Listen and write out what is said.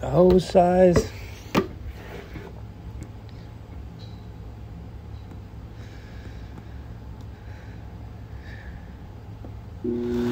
the hose size. Mm.